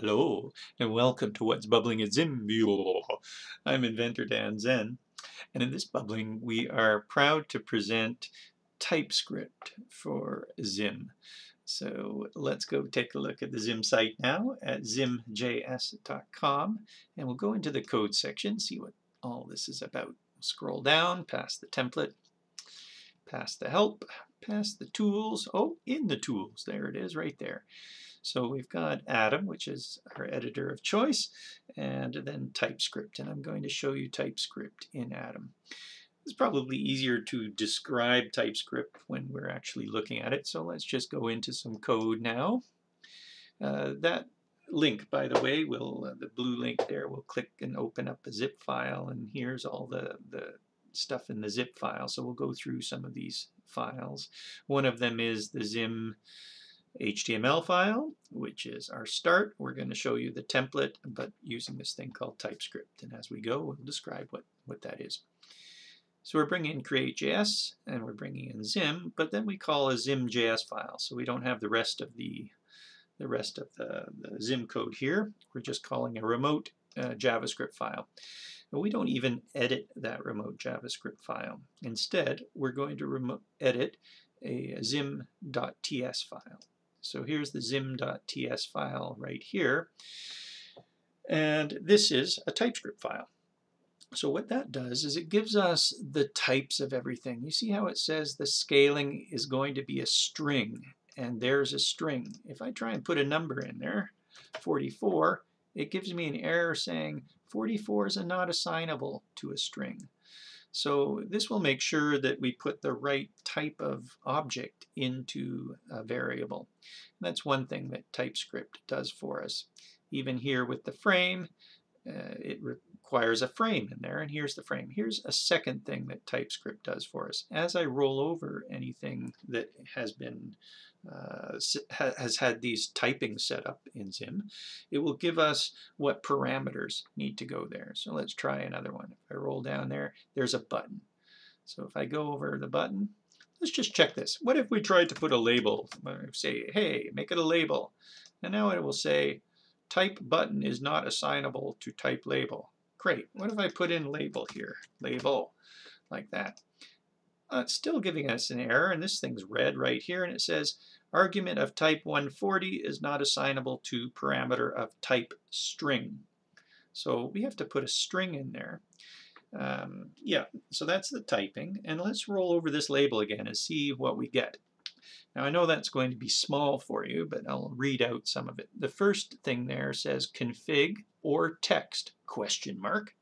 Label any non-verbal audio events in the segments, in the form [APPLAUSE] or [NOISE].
Hello, and welcome to What's Bubbling at Zimbio. I'm inventor Dan Zen, and in this bubbling we are proud to present TypeScript for Zim. So let's go take a look at the Zim site now at zimjs.com, and we'll go into the code section, see what all this is about. Scroll down past the template, past the help, past the tools, oh, in the tools, there it is right there. So we've got Atom, which is our editor of choice, and then TypeScript. And I'm going to show you TypeScript in Atom. It's probably easier to describe TypeScript when we're actually looking at it. So let's just go into some code now. Uh, that link, by the way, will uh, the blue link there will click and open up a zip file, and here's all the, the stuff in the zip file. So we'll go through some of these files. One of them is the Zim HTML file, which is our start. We're going to show you the template, but using this thing called TypeScript. And as we go, we'll describe what, what that is. So we're bringing in create.js, and we're bringing in Zim, but then we call a Zim.js file. So we don't have the rest of the the rest of the, the Zim code here. We're just calling a remote uh, JavaScript file. We don't even edit that remote JavaScript file. Instead, we're going to remote edit a zim.ts file. So here's the zim.ts file right here. And this is a TypeScript file. So what that does is it gives us the types of everything. You see how it says the scaling is going to be a string, and there's a string. If I try and put a number in there, 44, it gives me an error saying 44 is not assignable to a string. So this will make sure that we put the right type of object into a variable. And that's one thing that TypeScript does for us. Even here with the frame, uh, it requires a frame in there, and here's the frame. Here's a second thing that TypeScript does for us. As I roll over anything that has been uh, has had these typing set up in Zim, it will give us what parameters need to go there. So let's try another one. If I roll down there, there's a button. So if I go over the button, let's just check this. What if we tried to put a label? Say, hey, make it a label. And now it will say, type button is not assignable to type label. Great. What if I put in label here? Label, like that. Uh, still giving us an error, and this thing's red right here, and it says argument of type 140 is not assignable to parameter of type string. So we have to put a string in there. Um, yeah, so that's the typing. And let's roll over this label again and see what we get. Now I know that's going to be small for you, but I'll read out some of it. The first thing there says config or text question mark.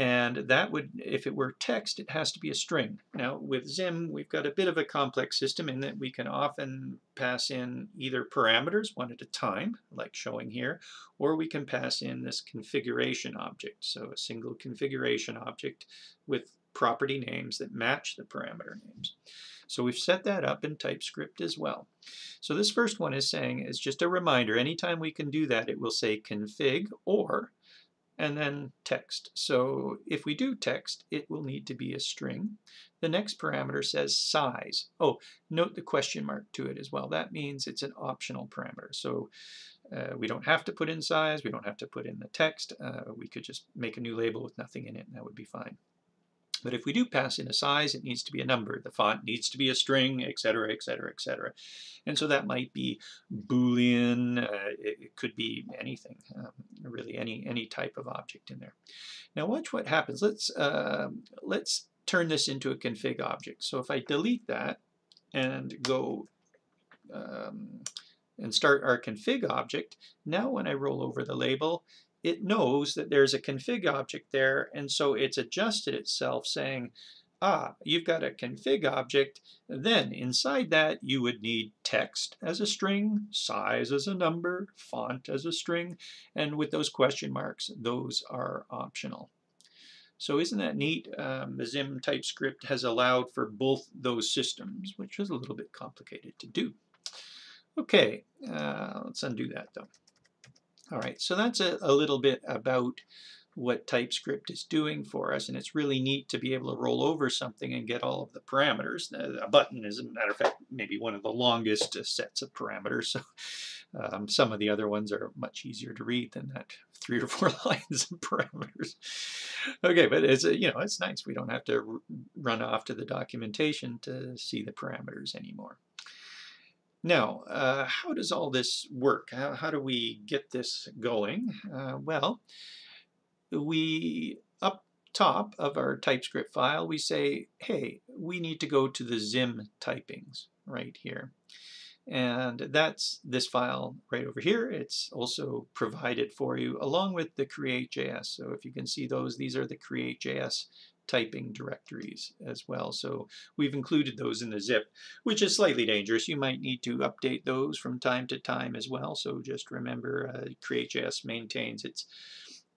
And that would, if it were text, it has to be a string. Now with Zim, we've got a bit of a complex system in that we can often pass in either parameters one at a time, like showing here, or we can pass in this configuration object. So a single configuration object with property names that match the parameter names. So we've set that up in TypeScript as well. So this first one is saying, is just a reminder, anytime we can do that, it will say config or and then text. So if we do text, it will need to be a string. The next parameter says size. Oh, note the question mark to it as well. That means it's an optional parameter. So uh, we don't have to put in size, we don't have to put in the text. Uh, we could just make a new label with nothing in it and that would be fine. But if we do pass in a size, it needs to be a number. The font needs to be a string, etc., etc., etc. And so that might be Boolean. Uh, it, it, could be anything, um, really any any type of object in there. Now watch what happens. Let's uh, let's turn this into a config object. So if I delete that and go um, and start our config object, now when I roll over the label, it knows that there's a config object there, and so it's adjusted itself saying, ah, you've got a config object, then inside that you would need text as a string, size as a number, font as a string, and with those question marks, those are optional. So isn't that neat? Um, the Zim TypeScript has allowed for both those systems, which is a little bit complicated to do. Okay, uh, let's undo that though. All right, so that's a, a little bit about what TypeScript is doing for us, and it's really neat to be able to roll over something and get all of the parameters. A button, as a matter of fact, maybe one of the longest sets of parameters. So Um, some of the other ones are much easier to read than that three or four [LAUGHS] lines of parameters. Okay, but it's you know it's nice. We don't have to run off to the documentation to see the parameters anymore. Now, uh, how does all this work? How, how do we get this going? Uh, well, we up top of our TypeScript file, we say, hey, we need to go to the Zim typings right here. And that's this file right over here. It's also provided for you along with the create.js. So if you can see those, these are the create.js typing directories as well. So we've included those in the zip, which is slightly dangerous. You might need to update those from time to time as well. So just remember uh, create.js maintains its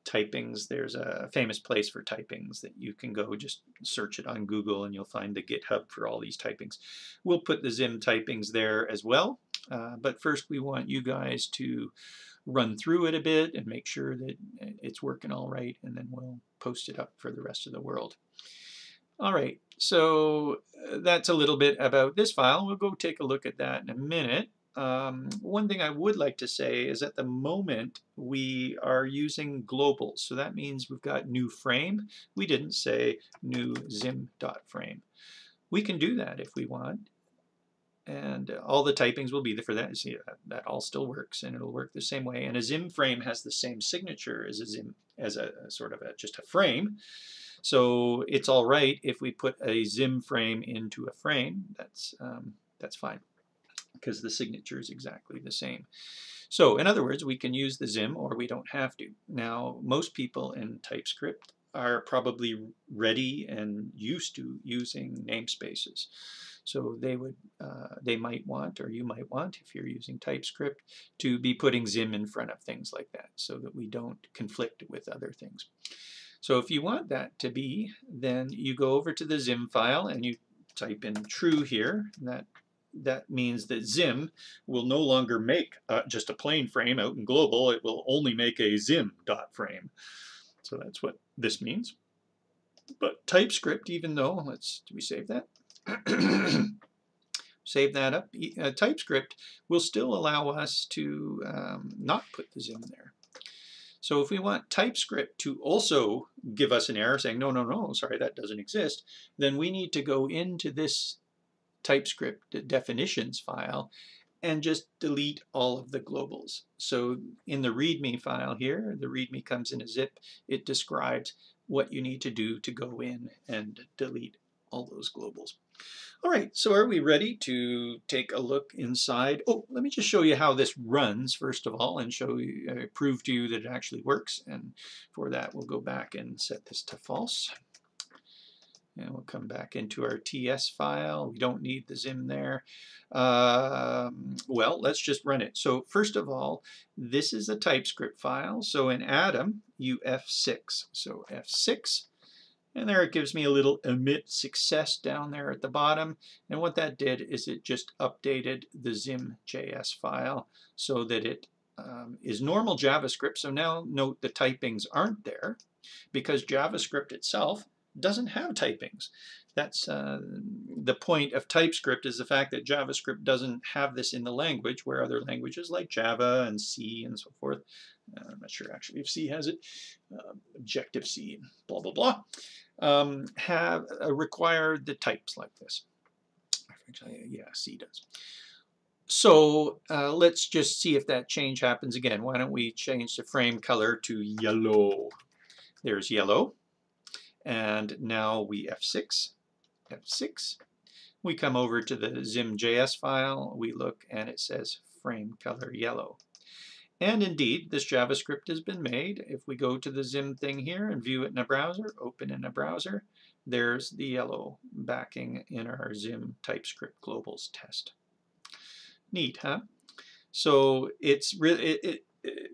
typings. There's a famous place for typings that you can go just search it on Google and you'll find the GitHub for all these typings. We'll put the Zim typings there as well. Uh, but first we want you guys to run through it a bit and make sure that it's working all right and then we'll post it up for the rest of the world. All right, so uh, that's a little bit about this file. We'll go take a look at that in a minute. Um, one thing I would like to say is at the moment we are using globals. So that means we've got new frame. We didn't say new zim.frame. We can do that if we want. And all the typings will be there for that. See, that, that all still works and it'll work the same way. And a zim frame has the same signature as a zim, as a, a sort of a, just a frame. So it's all right if we put a zim frame into a frame. That's, um, that's fine because the signature is exactly the same. So in other words, we can use the Zim or we don't have to. Now, most people in TypeScript are probably ready and used to using namespaces. So they would, uh, they might want, or you might want, if you're using TypeScript, to be putting Zim in front of things like that so that we don't conflict with other things. So if you want that to be, then you go over to the Zim file and you type in true here. And that that means that Zim will no longer make uh, just a plain frame out in global. It will only make a Zim dot frame. So that's what this means. But TypeScript, even though, let's, do we save that? [COUGHS] save that up. Uh, TypeScript will still allow us to um, not put the Zim there. So if we want TypeScript to also give us an error saying, no, no, no, sorry, that doesn't exist, then we need to go into this TypeScript definitions file and just delete all of the globals. So in the README file here, the README comes in a zip, it describes what you need to do to go in and delete all those globals. All right, so are we ready to take a look inside? Oh, let me just show you how this runs first of all and show you, uh, prove to you that it actually works. And for that, we'll go back and set this to false. And we'll come back into our TS file. We don't need the Zim there. Um, well, let's just run it. So first of all, this is a TypeScript file. So in Atom, you F6. So F6, and there it gives me a little emit success down there at the bottom. And what that did is it just updated the Zim.js file so that it um, is normal JavaScript. So now note the typings aren't there because JavaScript itself doesn't have typings. That's uh, the point of TypeScript is the fact that JavaScript doesn't have this in the language where other languages like Java and C and so forth, uh, I'm not sure actually if C has it, uh, Objective-C, blah, blah, blah, um, have uh, required the types like this. Actually, yeah, C does. So uh, let's just see if that change happens again. Why don't we change the frame color to yellow? There's yellow. And now we F6, F6. We come over to the Zim.js file, we look and it says frame color yellow. And indeed, this JavaScript has been made. If we go to the Zim thing here and view it in a browser, open in a browser, there's the yellow backing in our Zim TypeScript globals test. Neat, huh? So it's really, it, it, it,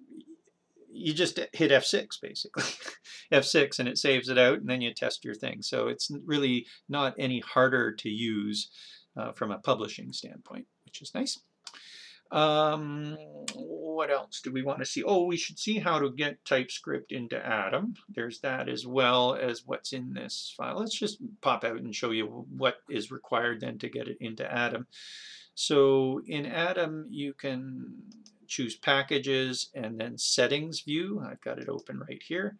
you just hit F6 basically. [LAUGHS] F6 and it saves it out and then you test your thing. So it's really not any harder to use uh, from a publishing standpoint, which is nice. Um, what else do we want to see? Oh, we should see how to get TypeScript into Atom. There's that as well as what's in this file. Let's just pop out and show you what is required then to get it into Atom. So in Atom, you can choose packages and then settings view. I've got it open right here.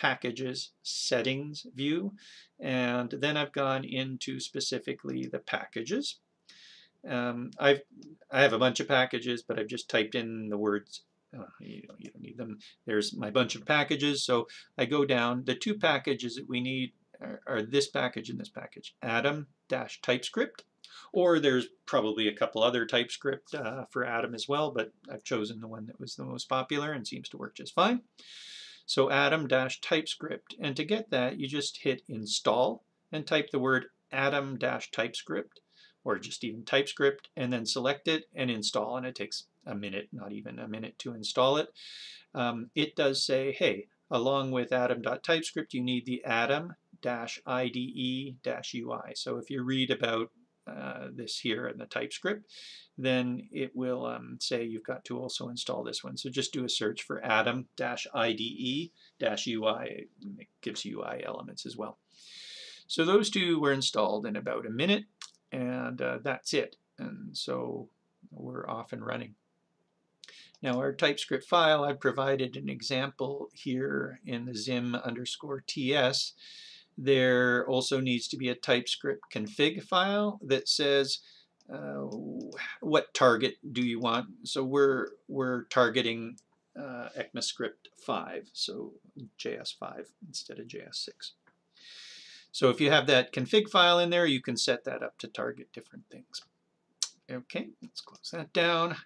Packages settings view. And then I've gone into specifically the packages. Um, I've, I have a bunch of packages, but I've just typed in the words uh, you, don't, you don't need them. There's my bunch of packages. So I go down. The two packages that we need are, this package and this package, Atom-TypeScript. Or there's probably a couple other TypeScript uh, for Atom as well, but I've chosen the one that was the most popular and seems to work just fine. So Atom-TypeScript. And to get that, you just hit install and type the word Atom-TypeScript or just even TypeScript and then select it and install and it takes a minute, not even a minute to install it. Um, it does say, hey, along with atom.typescript, you need the atom-ide-ui. So if you read about uh, this here in the TypeScript, then it will um, say you've got to also install this one. So just do a search for atom-ide-ui. It gives UI elements as well. So those two were installed in about a minute, and uh, that's it. And so we're off and running. Now our TypeScript file, I've provided an example here in the zim underscore ts. There also needs to be a TypeScript config file that says uh, what target do you want. So we're, we're targeting uh, ECMAScript 5, so JS5 instead of JS6. So if you have that config file in there, you can set that up to target different things. Okay, let's close that down.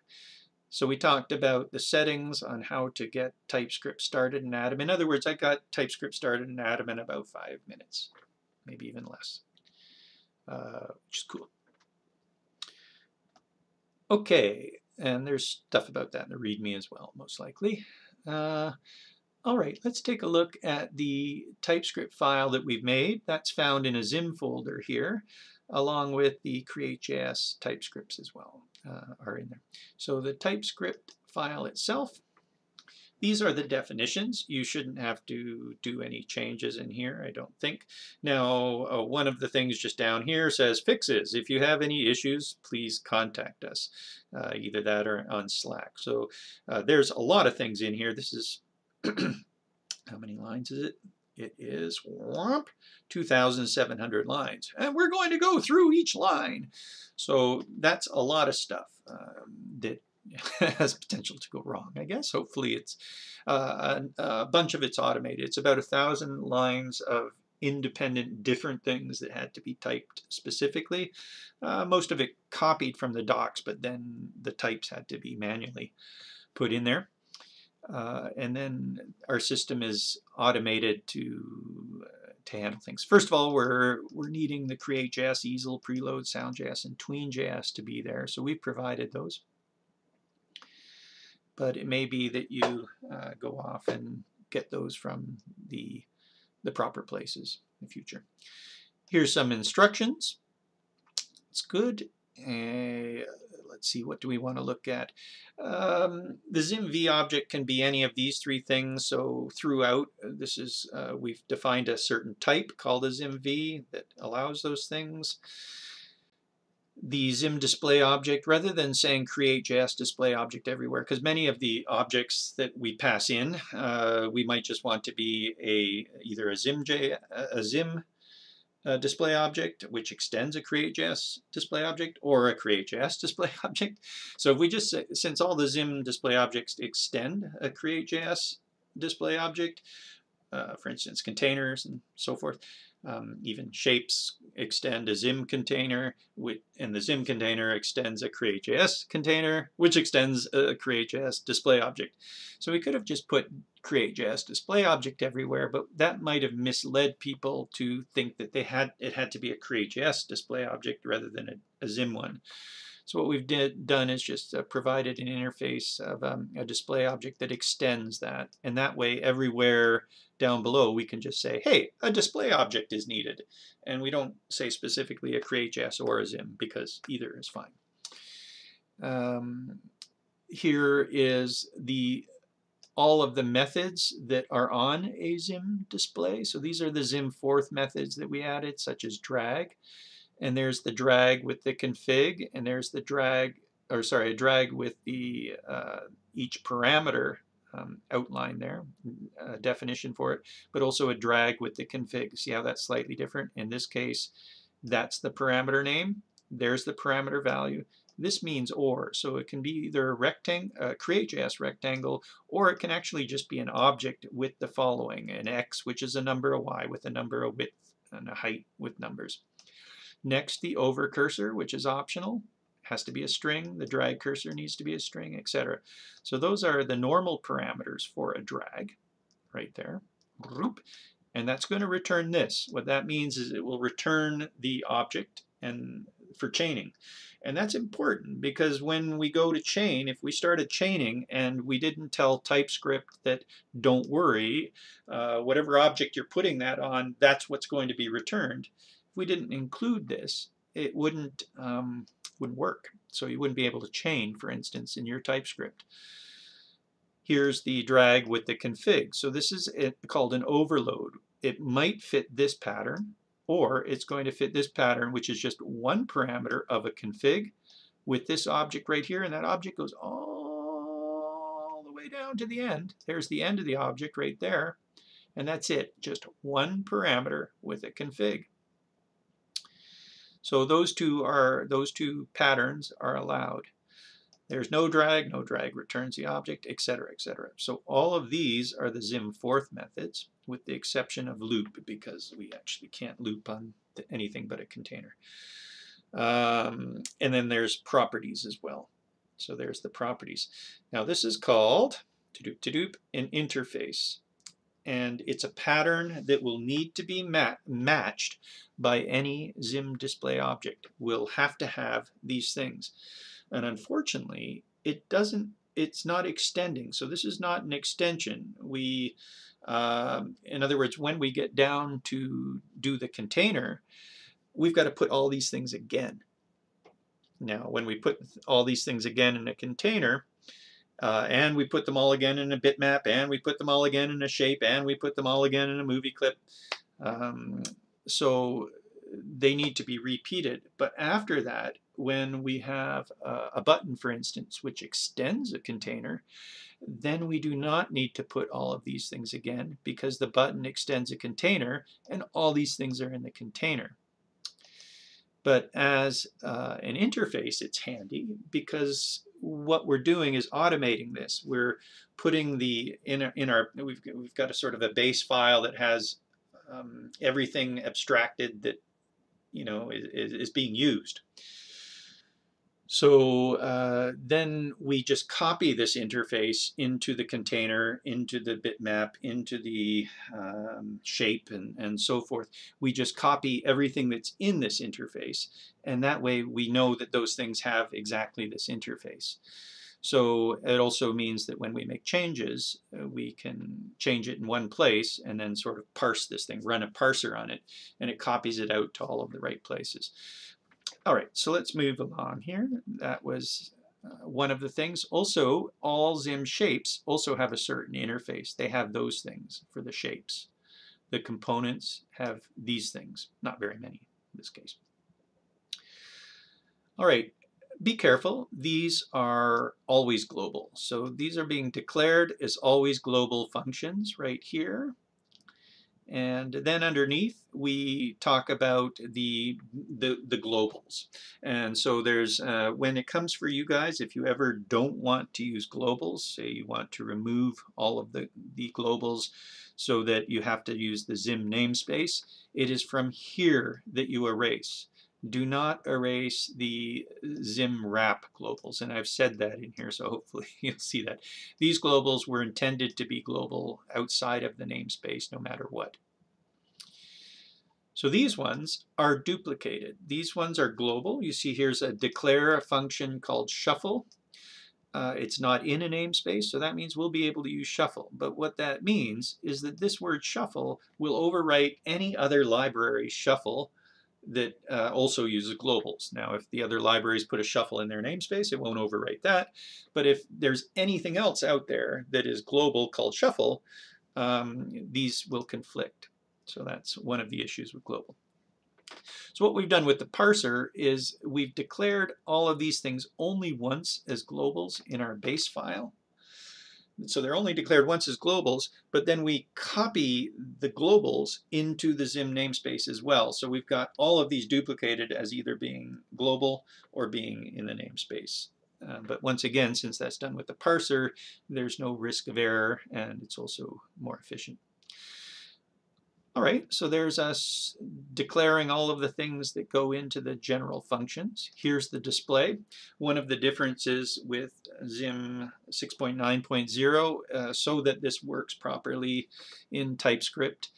So we talked about the settings on how to get TypeScript started in Atom. In other words, I got TypeScript started in Atom in about five minutes, maybe even less, uh, which is cool. Okay, and there's stuff about that in the README as well, most likely. Uh, all right, let's take a look at the TypeScript file that we've made. That's found in a Zim folder here, along with the Create.js TypeScripts as well uh, are in there. So the TypeScript file itself, these are the definitions. You shouldn't have to do any changes in here, I don't think. Now, uh, one of the things just down here says fixes. If you have any issues, please contact us, uh, either that or on Slack. So uh, there's a lot of things in here. This is, [CLEARS THROAT] how many lines is it? It is whomp, 2,700 lines. And we're going to go through each line. So that's a lot of stuff um, that [LAUGHS] has potential to go wrong, I guess. Hopefully it's uh, a, a, bunch of it's automated. It's about a thousand lines of independent different things that had to be typed specifically. Uh, most of it copied from the docs, but then the types had to be manually put in there. Uh, and then our system is automated to uh, to handle things. First of all, we're we're needing the Create.js, Easel, Preload, SoundJS, and TweenJS to be there, so we've provided those. But it may be that you uh, go off and get those from the the proper places in the future. Here's some instructions. It's good. Uh, let's see, what do we want to look at? Um, the ZimV object can be any of these three things. So throughout, uh, this is, uh, we've defined a certain type called a ZimV that allows those things. The Zim display object, rather than saying create JS display object everywhere, because many of the objects that we pass in, uh, we might just want to be a either a Zim, J, a Zim uh, display object, which extends a create.js display object, or a create.js [LAUGHS] display object. So if we just say, since all the Zim display objects extend a create.js display object, uh, for instance, containers and so forth, um, even shapes extend a Zim container, and the Zim container extends a Create.js container, which extends a Create.js display object. So we could have just put Create.js display object everywhere, but that might have misled people to think that they had it had to be a Create.js display object rather than a, a Zim one. So what we've did, done is just uh, provided an interface of um, a display object that extends that. And that way, everywhere down below, we can just say, hey, a display object is needed. And we don't say specifically a create.js or a Zim because either is fine. Um, here is the all of the methods that are on a Zim display. So these are the Zim forth methods that we added, such as drag and there's the drag with the config, and there's the drag or sorry, a drag with the uh, each parameter um, outline there, a definition for it, but also a drag with the config. See how that's slightly different? In this case, that's the parameter name. There's the parameter value. This means or, so it can be either a rectangle, a CreateJS rectangle, or it can actually just be an object with the following, an x, which is a number, a y with a number, a width, and a height with numbers. Next, the over cursor, which is optional, has to be a string, the drag cursor needs to be a string, etc. So those are the normal parameters for a drag, right there. And that's going to return this. What that means is it will return the object and for chaining. And that's important because when we go to chain, if we started chaining and we didn't tell TypeScript that don't worry, uh, whatever object you're putting that on, that's what's going to be returned. If we didn't include this, it wouldn't um, wouldn't work. So you wouldn't be able to chain, for instance, in your TypeScript. Here's the drag with the config. So this is called an overload. It might fit this pattern, or it's going to fit this pattern, which is just one parameter of a config with this object right here, and that object goes all the way down to the end. There's the end of the object right there, and that's it, just one parameter with a config. So those two are those two patterns are allowed. There's no drag, no drag returns the object, etc., etc. So all of these are the Zim forth methods, with the exception of loop, because we actually can't loop on anything but a container. Um, and then there's properties as well. So there's the properties. Now this is called to doop to doop an interface and it's a pattern that will need to be mat matched by any Zim display object. We'll have to have these things. And unfortunately, it doesn't, it's not extending. So this is not an extension. We, uh, in other words, when we get down to do the container, we've got to put all these things again. Now, when we put all these things again in a container, uh, and we put them all again in a bitmap, and we put them all again in a shape, and we put them all again in a movie clip. Um, so they need to be repeated. But after that, when we have a, button, for instance, which extends a container, then we do not need to put all of these things again because the button extends a container and all these things are in the container. But as uh, an interface, it's handy because what we're doing is automating this. We're putting the in our, in our we've we've got a sort of a base file that has um, everything abstracted that you know is, is being used. So uh, then we just copy this interface into the container, into the bitmap, into the um, shape, and, and so forth. We just copy everything that's in this interface, and that way we know that those things have exactly this interface. So it also means that when we make changes, uh, we can change it in one place and then sort of parse this thing, run a parser on it, and it copies it out to all of the right places. All right, so let's move along here. That was uh, one of the things. Also, all Zim shapes also have a certain interface. They have those things for the shapes. The components have these things, not very many in this case. All right, be careful. These are always global. So these are being declared as always global functions right here. And then underneath, we talk about the, the, the globals. And so there's, uh, when it comes for you guys, if you ever don't want to use globals, say you want to remove all of the, the globals so that you have to use the Zim namespace, it is from here that you erase do not erase the Zim wrap globals. And I've said that in here, so hopefully [LAUGHS] you'll see that. These globals were intended to be global outside of the namespace, no matter what. So these ones are duplicated. These ones are global. You see here's a declare a function called shuffle. Uh, it's not in a namespace, so that means we'll be able to use shuffle. But what that means is that this word shuffle will overwrite any other library shuffle that uh, also uses globals. Now, if the other libraries put a shuffle in their namespace, it won't overwrite that. But if there's anything else out there that is global called shuffle, um, these will conflict. So that's one of the issues with global. So what we've done with the parser is we've declared all of these things only once as globals in our base file. So they're only declared once as globals, but then we copy the globals into the Zim namespace as well. So we've got all of these duplicated as either being global or being in the namespace. Uh, but once again, since that's done with the parser, there's no risk of error and it's also more efficient. All right, so there's us declaring all of the things that go into the general functions. Here's the display. One of the differences with Zim 6.9.0, uh, so that this works properly in TypeScript,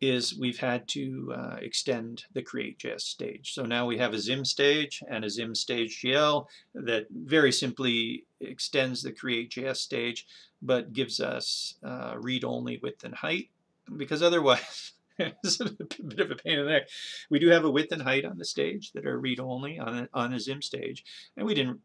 is we've had to uh, extend the CreateJS stage. So now we have a Zim stage and a Zim stage GL that very simply extends the CreateJS stage, but gives us uh, read-only width and height because otherwise [LAUGHS] it's a bit of a pain in the neck. We do have a width and height on the stage that are read-only on a, on a Zim stage, and we didn't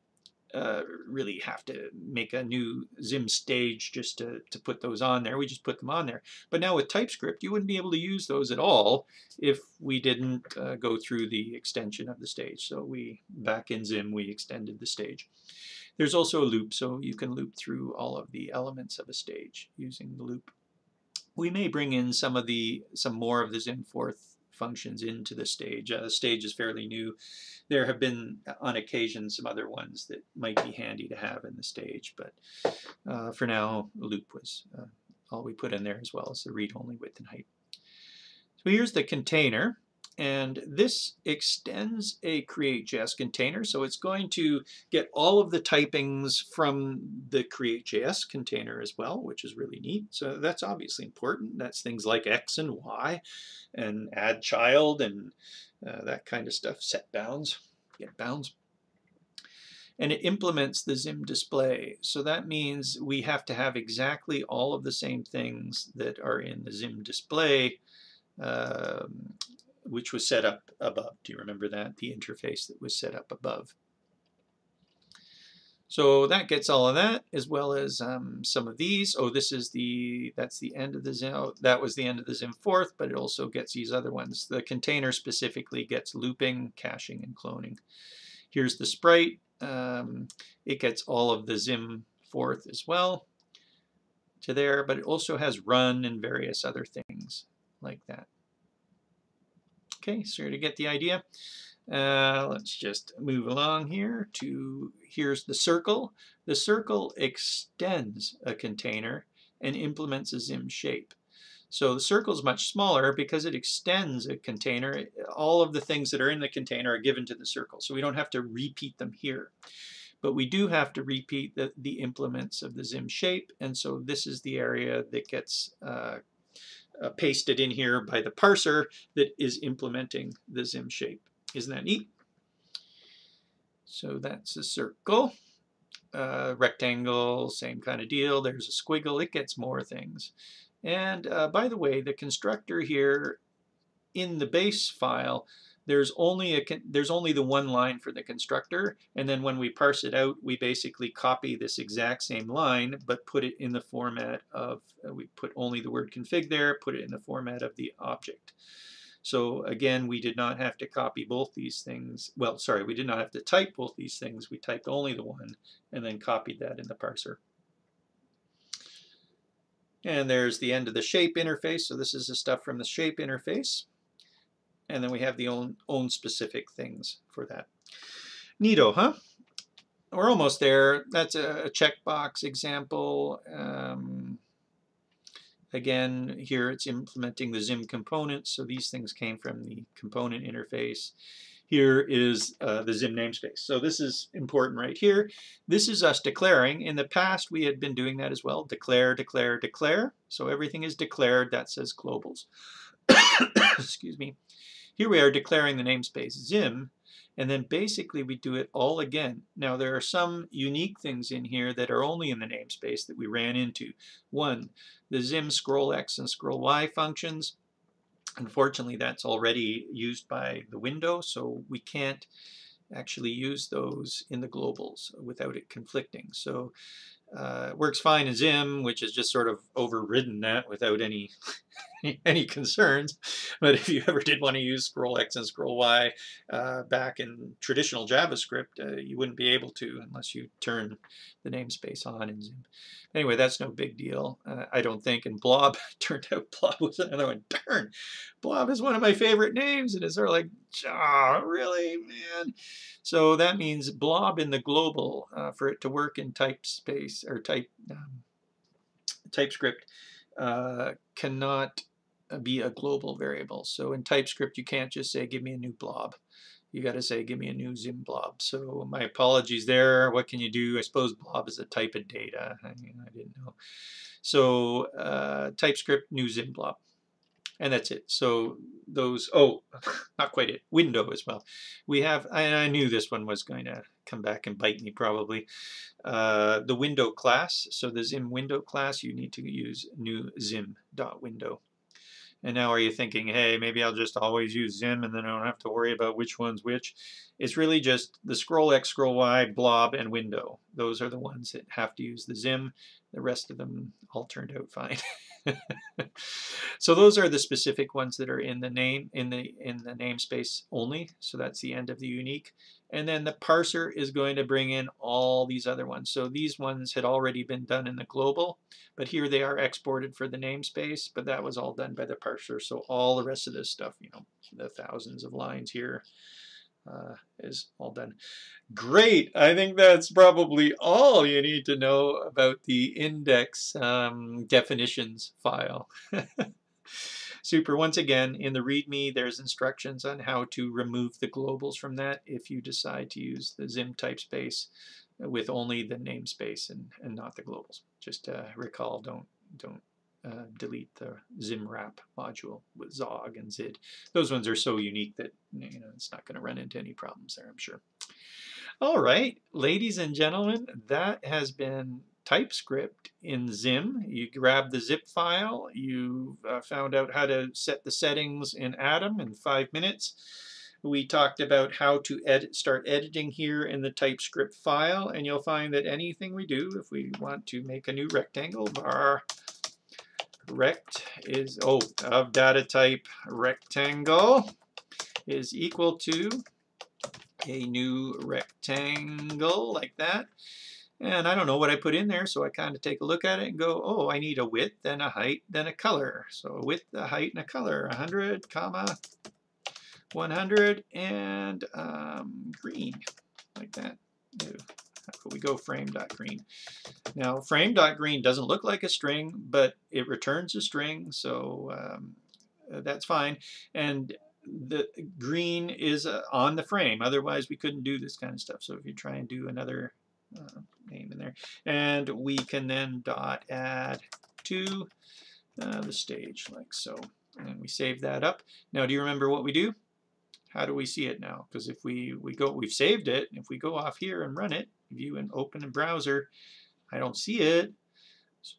uh, really have to make a new Zim stage just to, to put those on there. We just put them on there. But now with TypeScript, you wouldn't be able to use those at all if we didn't uh, go through the extension of the stage. So we, back in Zim, we extended the stage. There's also a loop, so you can loop through all of the elements of a stage using the loop we may bring in some of the some more of the Zimforth functions into the stage. Uh, the stage is fairly new. There have been on occasion some other ones that might be handy to have in the stage, but uh, for now loop was uh, all we put in there as well as the read-only width and height. So here's the container and this extends a CreateJS container. So it's going to get all of the typings from the CreateJS container as well, which is really neat. So that's obviously important. That's things like X and Y and add child and uh, that kind of stuff, set bounds, get bounds. And it implements the Zim display. So that means we have to have exactly all of the same things that are in the Zim display um, which was set up above. Do you remember that? The interface that was set up above. So that gets all of that, as well as um, some of these. Oh, this is the, that's the end of the Zim, oh, that was the end of the Zim fourth, but it also gets these other ones. The container specifically gets looping, caching, and cloning. Here's the sprite. Um, it gets all of the Zim fourth as well to there, but it also has run and various other things like that. Okay, so to get the idea, uh, let's just move along here to, here's the circle. The circle extends a container and implements a Zim shape. So the circle is much smaller because it extends a container. All of the things that are in the container are given to the circle, so we don't have to repeat them here. But we do have to repeat the, the implements of the Zim shape, and so this is the area that gets uh, uh, pasted in here by the parser that is implementing the Zim shape. Isn't that neat? So that's a circle. Uh, rectangle, same kind of deal. There's a squiggle. It gets more things. And uh, by the way, the constructor here in the base file there's only a there's only the one line for the constructor and then when we parse it out we basically copy this exact same line but put it in the format of uh, we put only the word config there put it in the format of the object. So again we did not have to copy both these things well sorry we did not have to type both these things we typed only the one and then copied that in the parser. And there's the end of the shape interface so this is the stuff from the shape interface and then we have the own, own specific things for that. Neato, huh? We're almost there. That's a, checkbox example. Um, again, here it's implementing the Zim components, so these things came from the component interface. Here is uh, the Zim namespace. So this is important right here. This is us declaring. In the past, we had been doing that as well. Declare, declare, declare. So everything is declared. That says globals. [COUGHS] Excuse me. Here we are declaring the namespace Zim, and then basically we do it all again. Now there are some unique things in here that are only in the namespace that we ran into. One, the Zim scroll X and scroll Y functions. Unfortunately, that's already used by the window, so we can't actually use those in the globals without it conflicting. So uh, it works fine in Zim, which has just sort of overridden that without any [LAUGHS] [LAUGHS] any concerns. But if you ever did want to use scroll X and scroll Y uh, back in traditional JavaScript, uh, you wouldn't be able to unless you turn the namespace on in Zim. Anyway, that's no big deal, uh, I don't think. And Blob, [LAUGHS] turned out Blob [LAUGHS] was another one. Darn, Blob is one of my favorite names. And it's sort of like, ah, really, man? So that means Blob in the global, uh, for it to work in type space or type um, TypeScript, uh, cannot be a global variable. So in TypeScript, you can't just say, give me a new blob. You got to say, give me a new Zim blob. So my apologies there. What can you do? I suppose blob is a type of data. I, mean, I didn't know. So uh, TypeScript, new Zim blob. And that's it. So those, oh, [LAUGHS] not quite it, window as well. We have, and I knew this one was going to come back and bite me probably. Uh, the window class, so the Zim window class, you need to use new Zim dot window. And now are you thinking, hey, maybe I'll just always use Zim and then I don't have to worry about which one's which? It's really just the scroll X, scroll Y, blob, and window. Those are the ones that have to use the Zim. The rest of them all turned out fine. [LAUGHS] [LAUGHS] so those are the specific ones that are in the name in the in the namespace only. So that's the end of the unique. And then the parser is going to bring in all these other ones. So these ones had already been done in the global, but here they are exported for the namespace, but that was all done by the parser. So all the rest of this stuff, you know, the thousands of lines here, uh, is all done. Great. I think that's probably all you need to know about the index um, definitions file. [LAUGHS] Super. Once again, in the README, there's instructions on how to remove the globals from that if you decide to use the Zim type space with only the namespace and, and not the globals. Just uh, recall, don't don't uh, delete the Zimwrap module with Zog and Zid. Those ones are so unique that you know it's not going to run into any problems there, I'm sure. All right, ladies and gentlemen, that has been TypeScript in Zim. You grab the zip file, you uh, found out how to set the settings in Atom in five minutes. We talked about how to edit, start editing here in the TypeScript file, and you'll find that anything we do, if we want to make a new rectangle, bar rect is, oh, of data type rectangle is equal to a new rectangle like that. And I don't know what I put in there, so I kind of take a look at it and go, oh, I need a width, then a height, then a color. So a width, a height, and a color. 100, comma, 100, and um, green, like that. We go frame.green. Now, frame.green doesn't look like a string, but it returns a string, so um, that's fine. And the green is uh, on the frame. Otherwise, we couldn't do this kind of stuff. So if you try and do another uh, name in there. And we can then dot add to uh, the stage like so. And we save that up. Now do you remember what we do? How do we see it now? Because if we, we go, we've saved it. If we go off here and run it, view and open in browser, I don't see it. So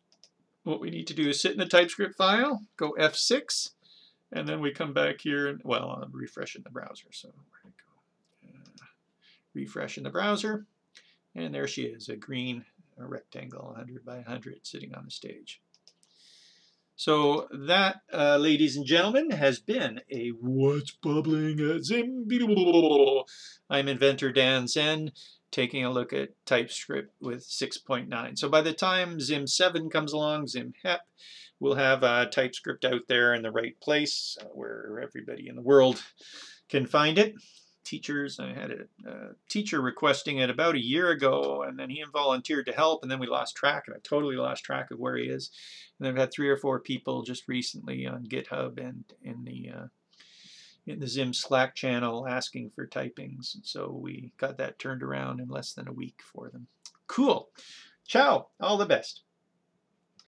what we need to do is sit in the TypeScript file, go F6, and then we come back here and, well, I'm refreshing the browser. So where go? Uh, refresh in the browser. And there she is, a green a rectangle 100 by 100 sitting on the stage. So that, uh, ladies and gentlemen, has been a What's Bubbling at Zim. [LAUGHS] I'm inventor Dan Zen, taking a look at TypeScript with 6.9. So by the time Zim 7 comes along, Zim HEP, we'll have uh, TypeScript out there in the right place uh, where everybody in the world can find it teachers. I had a, a, teacher requesting it about a year ago, and then he volunteered to help, and then we lost track, and I totally lost track of where he is. And I've had three or four people just recently on GitHub and in the uh, in the Zim Slack channel asking for typings, so we got that turned around in less than a week for them. Cool. Ciao. All the best.